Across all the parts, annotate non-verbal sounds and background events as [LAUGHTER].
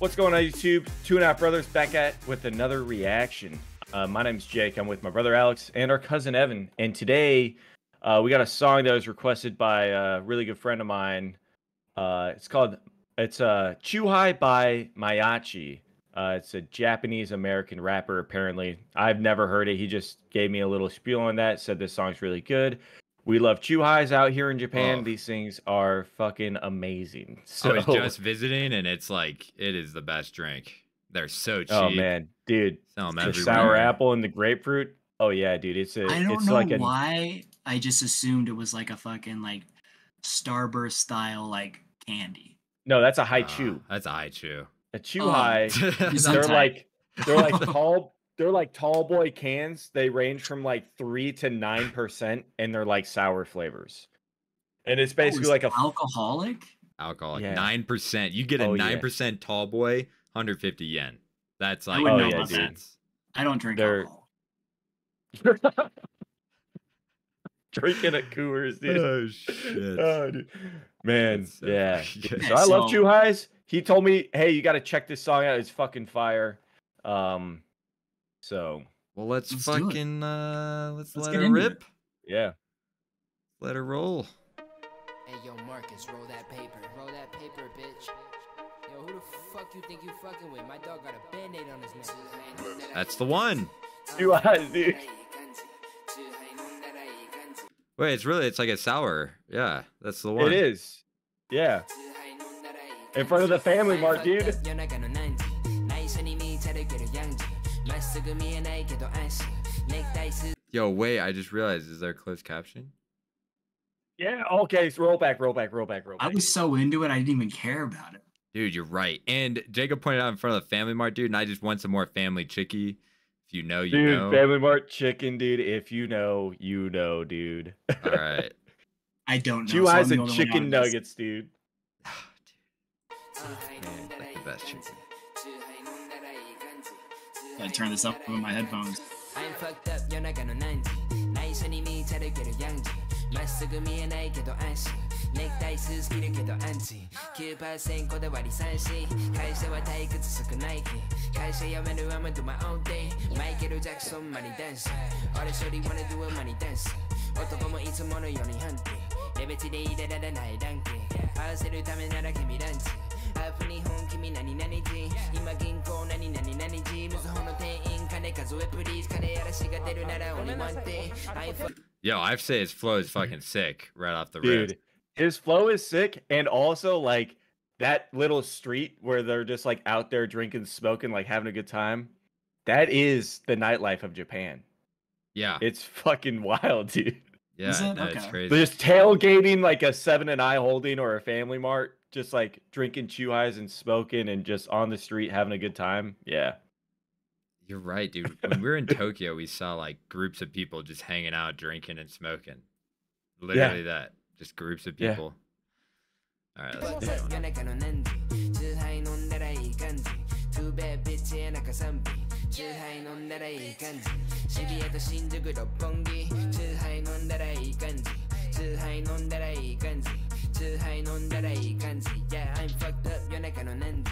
What's going on YouTube? Two and a half brothers back at with another reaction. Uh, my name's Jake. I'm with my brother Alex and our cousin Evan. And today uh, we got a song that was requested by a really good friend of mine. Uh, it's called it's uh, Chuhai by Miyachi. Uh, it's a Japanese American rapper. Apparently, I've never heard it. He just gave me a little spiel on that. Said this song's really good. We love Chuhais out here in Japan. Oh. These things are fucking amazing. So [LAUGHS] I was just visiting, and it's like it is the best drink. They're so cheap. Oh man, dude, Sell 'em the everywhere. sour apple and the grapefruit. Oh yeah, dude, it's a I don't it's know like a why. I just assumed it was like a fucking like Starburst style like candy. no, that's a Ah, Hi-Chew. that's a Hi-Chew. A chuhai, Is [LAUGHS] they're like they're like [LAUGHS] tall they're like tall boy cans. They range from like three to nine percent, and they're like sour flavors. And it's Oh, basically it's like a alcoholic. Alcohol, Yeah. nine percent. You get a Oh, yeah. nine percent tall boy, hundred fifty yen. That's like wouldn't know eighty about that. cents. I don't drink They're- alcohol. [LAUGHS] drinking at Coors, dude. Oh [LAUGHS] shit! Oh, dude. Man, so yeah. fucking [LAUGHS] good. So I love So- Chuhais. He told me, "Hey, you got to check this song out. It's fucking fire." Um, so Well, let's, Let's do it. fucking uh, let's, Let's let get her into it. rip. yeah. Let her roll. Hey yo, Marcus, roll that paper. Roll that paper, bitch. Yo, who the fuck you think you fucking with? My dog got a band-aid on his neck. That's the one. Chuhais, dude. Wait, it's really it's like a sour. Yeah, that's the one. It is. Yeah. In front of the family mart, dude. Yo, wait, I just realized is there a closed caption? Yeah. Okay. So roll back, roll back, roll back, roll back. I was so into it, I didn't even care about it. Dude, you're right. And Jacob pointed out in front of the Family Mart, dude, and I just want some more family chicky. If you know, you dude, know. Family Mart chicken, dude. If you know, you know, dude. All right. [LAUGHS] I don't know. Two so I'm eyes and chicken on this. nuggets, [SIGHS] dude. Man, like the best chicken. I turn this up with my headphones. I'm fucked up, 夜中の何時内緒に見ちゃるけどヤンジまっすぐ見えないけど安心ネクタイス好きだけどアンチ9%こだわり三振会社は退屈少ない日会社辞める I'ma do my own thing マイケル・ジャクソンマニダンス俺処理 wanna do a マニダンス男もいつものようにハンティレベチで入れられないランキング合わせるためなら君ランチアップ日本君何々人今銀行何々何時無双の Yo, I have to say his flow is fucking sick right off the Dude, rip. his flow is sick, and also like that little street where they're just like out there drinking, smoking, like having a good time. That is the nightlife of Japan. Yeah. It's fucking wild, [LAUGHS] dude. Yeah, Is it? no, it's Okay. crazy. They're just tailgating like a seven and I holding or a family mart, just like drinking chuhais and smoking and just on the street having a good time. Yeah. You're right, dude. [LAUGHS] When we were in Tokyo, we saw like groups of people just hanging out, drinking and smoking. Literally yeah. that. Just groups of people. Yeah. All right, let's. Yeah, I'm fucked up, you're not gonna end.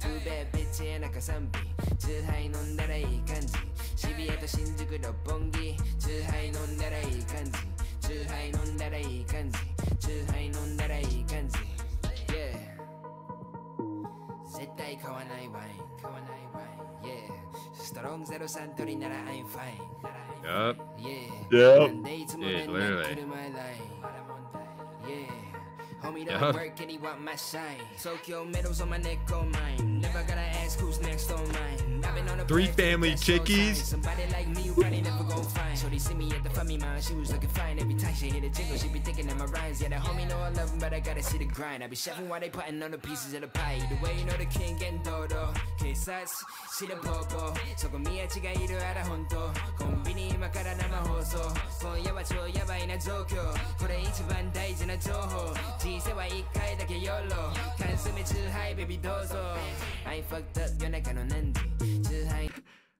ハイ飲んだらいい感じ Too bad bitch や中賛否チューハイ飲んだらいい感じ渋谷と新宿六本木チューハイ飲んだらいい感じチューハイ飲んだらいい感じチューハイ飲んだらいい感じ Yeah 絶対買わないワイン買わないワイン Yeah ストロングゼロサントリーなら I'm fine Yup. Yeah literally. Yep. Yep. Three family chickies. So they see me at the funny mind. She was looking fine every time she hit a jingle. She be thinking of my rhymes. Yeah, the homie know I love him, but I gotta see the grind. I be shoving while they putting on the pieces of the pie. The way you know the king getting dodo. The popo. So you at a my hoso. In a each one dies in a why like a YOLO chill high baby dozo I ain't fucked up you're not gonna end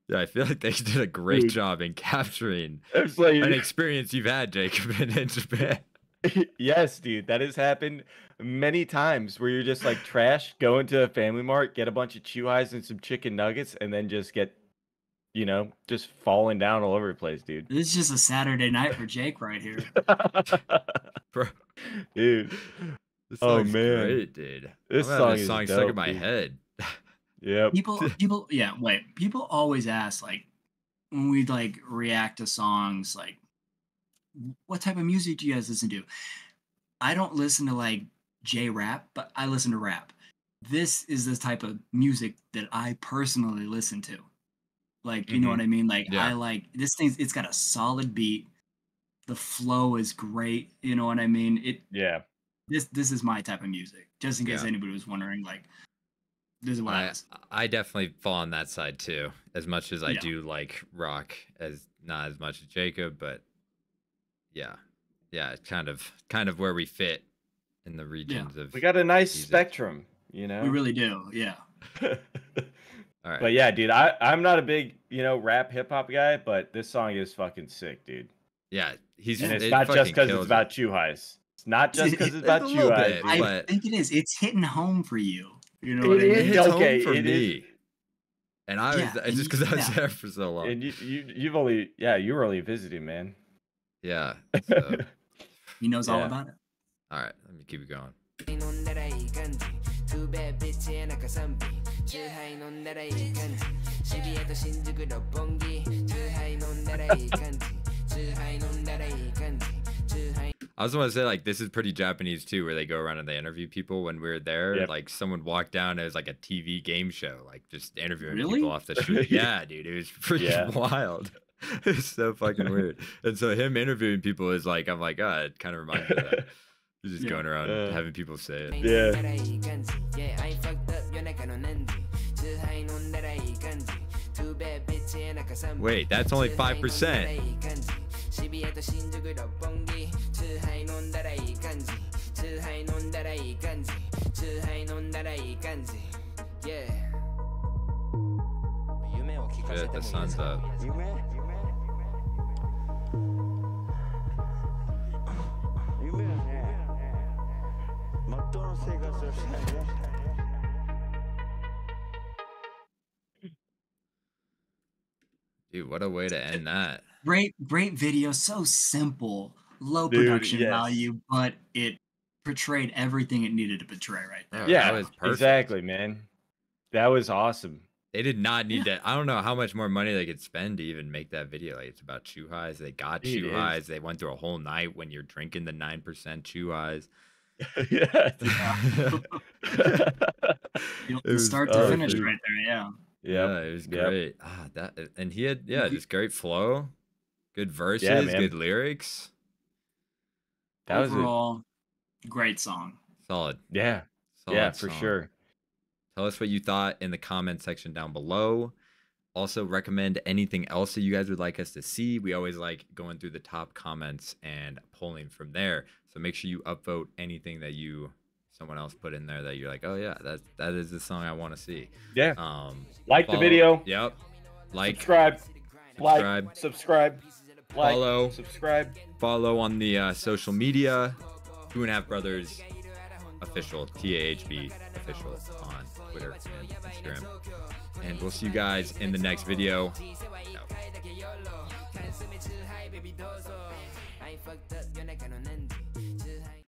yeah, I feel like they did a great Dude. job in capturing like, an experience you've had, Jacob, in, in Japan. [LAUGHS] yes, dude, that has happened many times where you're just like trash, go into a family mart, get a bunch of chuhais and some chicken nuggets, and then just get, you know, just falling down all over the place, dude. This is just a Saturday night for Jake right here. [LAUGHS] Bro. Dude, this Oh, man. great, dude. This I'm song this is song stuck in my dude. head. yeah. People, people, yeah. Wait, people always ask like when we like react to songs, like what type of music do you guys listen to? I don't listen to like J rap, but I listen to rap. This is the type of music that I personally listen to. Like, you know what mm-hmm. I mean? Like, Yeah. I like this thing. It's got a solid beat. The flow is great. You know what I mean? It Yeah. This this is my type of music. Just in case Yeah. anybody was wondering, like, this is what I, I. I definitely fall on that side too. As much as I Yeah. do like rock, as not as much as Jacob, but yeah, yeah, it's kind of kind of where we fit in the regions of. We got a nice music. spectrum, you know. We really do. Yeah. [LAUGHS] All right, But yeah, dude, I I'm not a big you know rap hip hop guy, but this song is fucking sick, dude. yeah, he's And it's it not just because kills it's it. about chuhais. It's not just because it's [LAUGHS] It's about a chew little highs. bit, dude. I but- think it is. It's hitting home for you. You know It what I mean? is. hits okay, home for it is- me, and I was Yeah, and just because I was yeah. there for so long. And you you you've only yeah you were only visiting, man. yeah. So, [LAUGHS] He knows all about it. all right, let me keep it going. [LAUGHS] I also want to say like this is pretty Japanese too, where they go around and they interview people. When we were there, yep. like someone walked down as like a TV game show, like just interviewing really? people off the street. [LAUGHS] yeah, dude, it was pretty yeah. [LAUGHS] wild. it's so fucking weird. [LAUGHS] And so him interviewing people is like I'm like, ah, oh, it kind of reminds me of that. He's just yeah. going around uh, having people say it. Yeah. Wait, that's only five percent. 吃海弄得来一干子，吃海弄得来一干子，吃海弄得来一干子，耶。Это сансар. Dude, what a way to end that. Great, great video. So simple low Dude, production yes. value, but it portrayed everything it needed to portray right there. Bro, yeah, that was perfect. exactly, man. That was awesome. They did not need that. I don't know how much more money they could spend to even make that video. Like it's about chuhais. They got It chew is. highs. They went through a whole night when you're drinking the nine percent chuhais. [LAUGHS] [LAUGHS] yeah. [LAUGHS] You know, was- start to oh, finish dude. right there. Yeah. Yeah, it was Yep. great. Ah, that and he had yeah, He- just great flow, good verses, man. good lyrics, That was a- Overall, great song. solid. Yeah. solid yeah, for song. sure. Tell us what you thought in the comment section down below. Also, recommend anything else that you guys would like us to see. We always like going through the top comments and pulling from there. So make sure you upvote anything that you someone else put in there that you're like, oh yeah, that that is the song I want to see. Yeah. Um, Like the video. Yep. Like, subscribe. Like. subscribe. Subscribe. Like, Follow. Subscribe. follow on the uh, social media. Two and a half brothers official, T A H B official on Twitter and Instagram. And we'll see you guys in the next video. Out.